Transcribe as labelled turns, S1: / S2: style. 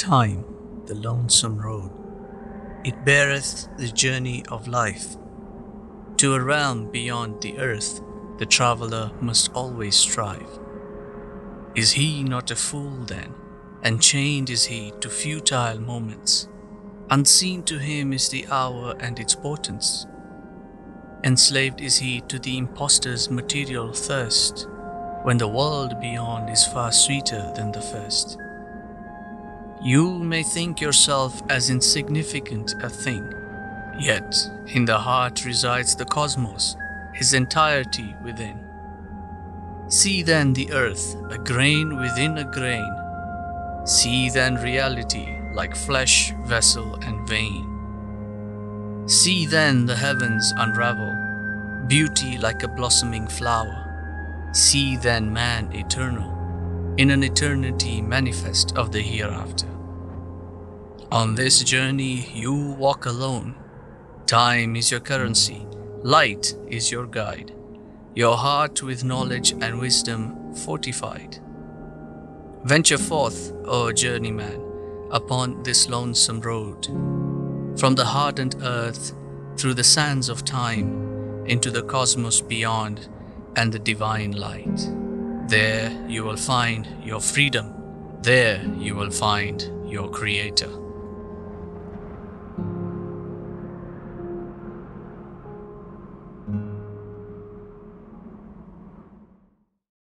S1: Time, the lonesome road, it beareth the journey of life. To a realm beyond the earth, the traveller must always strive. Is he not a fool then, and chained is he to futile moments? Unseen to him is the hour and its portents. Enslaved is he to the impostor's material thirst, when the world beyond is far sweeter than the first. You may think yourself as insignificant a thing, yet in the heart resides the cosmos, his entirety within. See then the earth, a grain within a grain. See then reality like flesh, vessel, and vein. See then the heavens unravel, beauty like a blossoming flower. See then man eternal, in an eternity manifest of the hereafter. On this journey you walk alone. Time is your currency, light is your guide, your heart with knowledge and wisdom fortified. Venture forth, O journeyman, upon this lonesome road, from the hardened earth through the sands of time into the cosmos beyond and the divine light. There you will find your freedom, there you will find your Creator.